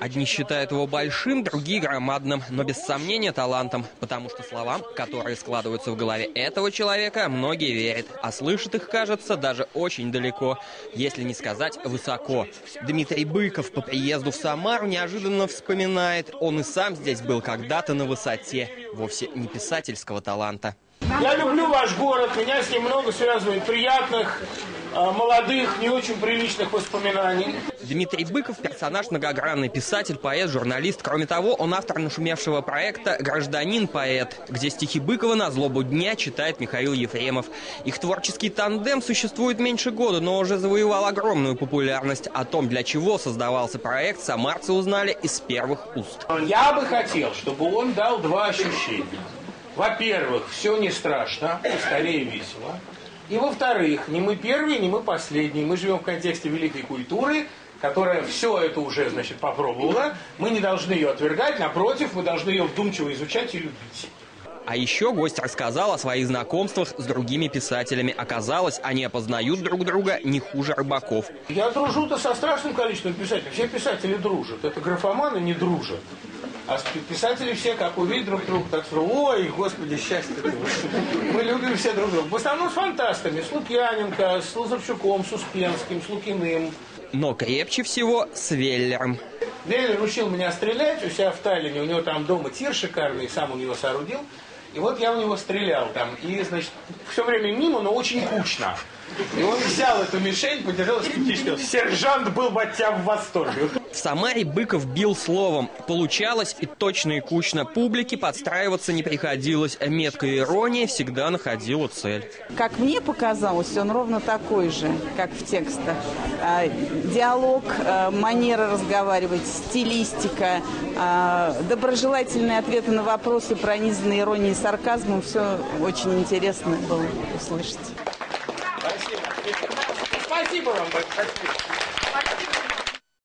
Одни считают его большим, другие громадным, но без сомнения талантом, потому что словам, которые складываются в голове этого человека, многие верят, а слышат их, кажется, даже очень далеко, если не сказать высоко. Дмитрий Быков по приезду в Самару неожиданно вспоминает, он и сам здесь был когда-то на высоте, вовсе не писательского таланта. Я люблю ваш город, меня с ним много связывает приятных, молодых, не очень приличных воспоминаний. Дмитрий Быков – персонаж многогранный, писатель, поэт, журналист. Кроме того, он автор нашумевшего проекта «Гражданин-поэт», где стихи Быкова на злобу дня читает Михаил Ефремов. Их творческий тандем существует меньше года, но уже завоевал огромную популярность. О том, для чего создавался проект, самарцы узнали из первых уст. Я бы хотел, чтобы он дал два ощущения. Во-первых, все не страшно, скорее весело. И во-вторых, не мы первые, не мы последние. Мы живем в контексте великой культуры, которая все это уже, значит, попробовала. Мы не должны ее отвергать, напротив, мы должны ее вдумчиво изучать и любить. А еще гость рассказал о своих знакомствах с другими писателями. Оказалось, они опознают друг друга не хуже рыбаков. Я дружу-то со страшным количеством писателей. Все писатели дружат. Это графоманы не дружат. А писатели все, как увидят друг друга, так сразу, ой, господи, счастье. Мы любим все друг друга. В основном с фантастами. С Лукьяненко, с Лазарчуком, с Успенским, с Лукиным. Но крепче всего с Веллером. Веллер учил меня стрелять у себя в Таллине. У него там дома тир шикарный, сам он его соорудил. И вот я в него стрелял там. И, значит, все время мимо, но очень кучно. И он взял эту мишень, подержал скептически. Сержант был бы от тебя в восторге. В Самаре Быков бил словом. Получалось и точно и кучно. Публике подстраиваться не приходилось. Меткая ирония всегда находила цель. Как мне показалось, он ровно такой же, как в текстах. А, диалог, а, манера разговаривать, стилистика, а, доброжелательные ответы на вопросы, пронизанные иронией и сарказмом. Все очень интересно было услышать. Спасибо. Спасибо вам большое.